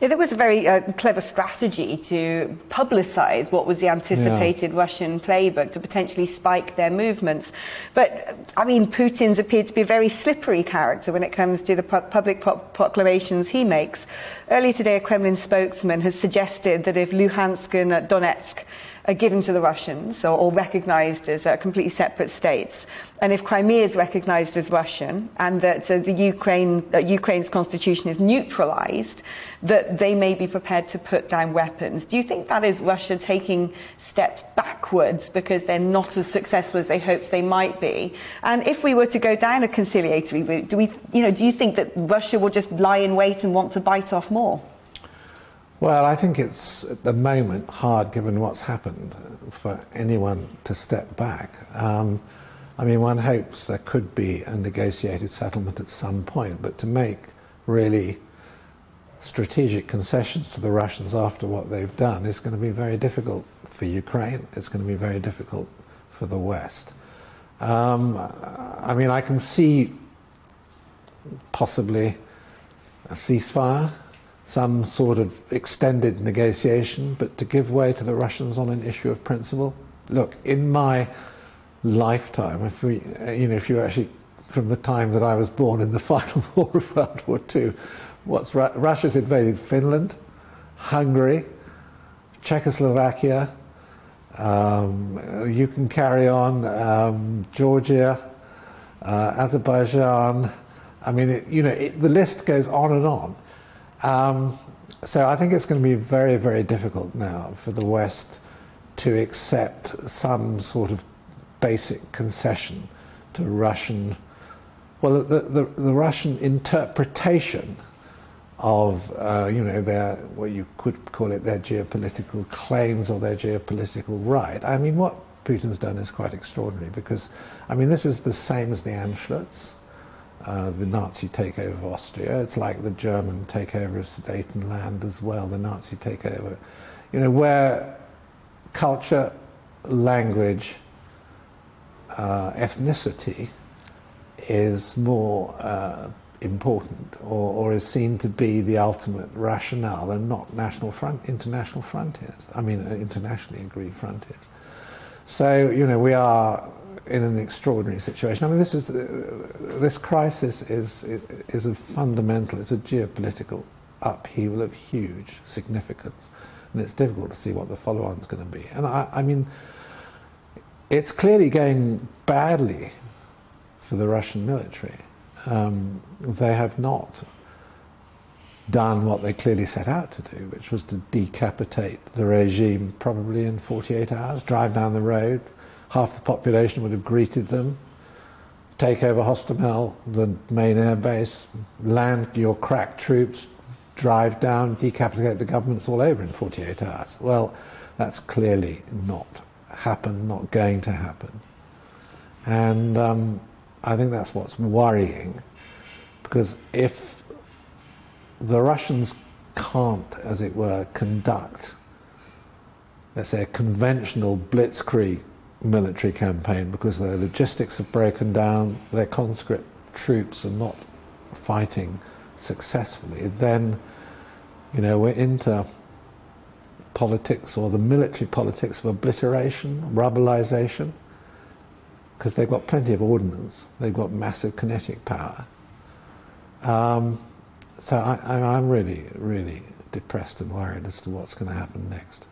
Yeah, there was a very uh, clever strategy to publicize what was the anticipated yeah. Russian playbook to potentially spike their movements. But, I mean, Putin's appeared to be a very slippery character when it comes to the pu- public pro- proclamations he makes. Earlier today, a Kremlin spokesman has suggested that if Luhansk and Donetsk are given to the Russians or, or recognized as uh, completely separate states. And if Crimea is recognized as Russian and that uh, the Ukraine, uh, Ukraine's constitution is neutralized, that they may be prepared to put down weapons. Do you think that is Russia taking steps backwards because they're not as successful as they hoped they might be? And if we were to go down a conciliatory route, do, we, you know, do you think that Russia will just lie in wait and want to bite off more? Well, I think it's at the moment hard, given what's happened, for anyone to step back. Um, I mean, one hopes there could be a negotiated settlement at some point, but to make really strategic concessions to the Russians after what they've done is going to be very difficult for Ukraine. It's going to be very difficult for the West. Um, I mean, I can see possibly a ceasefire some sort of extended negotiation, but to give way to the Russians on an issue of principle. Look, in my lifetime, if we, you know, if you actually, from the time that I was born in the final war of World War II, what's Russia's invaded Finland, Hungary, Czechoslovakia. Um, you can carry on um, Georgia, uh, Azerbaijan. I mean, it, you know, it, the list goes on and on. Um, so I think it's going to be very, very difficult now for the West to accept some sort of basic concession to Russian, well, the, the, the Russian interpretation of, uh, you know, their, what you could call it their geopolitical claims or their geopolitical right. I mean, what Putin's done is quite extraordinary because, I mean, this is the same as the Anschluss uh, the Nazi takeover of Austria. It's like the German takeover of Sudetenland as well, the Nazi takeover. You know, where culture, language, uh, ethnicity is more uh, important or, or, is seen to be the ultimate rationale and not national front, international frontiers. I mean, uh, internationally agreed frontiers. So, you know, we are in an extraordinary situation. I mean, this is this crisis is is a fundamental. It's a geopolitical upheaval of huge significance, and it's difficult to see what the follow-on is going to be. And I, I mean, it's clearly going badly for the Russian military. Um, they have not done what they clearly set out to do, which was to decapitate the regime probably in 48 hours, drive down the road, half the population would have greeted them, take over Hostomel, the main air base, land your crack troops, drive down, decapitate the governments all over in 48 hours. Well, that's clearly not happened, not going to happen. And um, I think that's what's worrying, because if the Russians can't, as it were, conduct, let's say, a conventional blitzkrieg military campaign because their logistics have broken down, their conscript troops are not fighting successfully, then you know we're into politics or the military politics of obliteration, rubblization, because they've got plenty of ordnance, they've got massive kinetic power. Um, so I, am really, really depressed and worried as to what's going to happen next.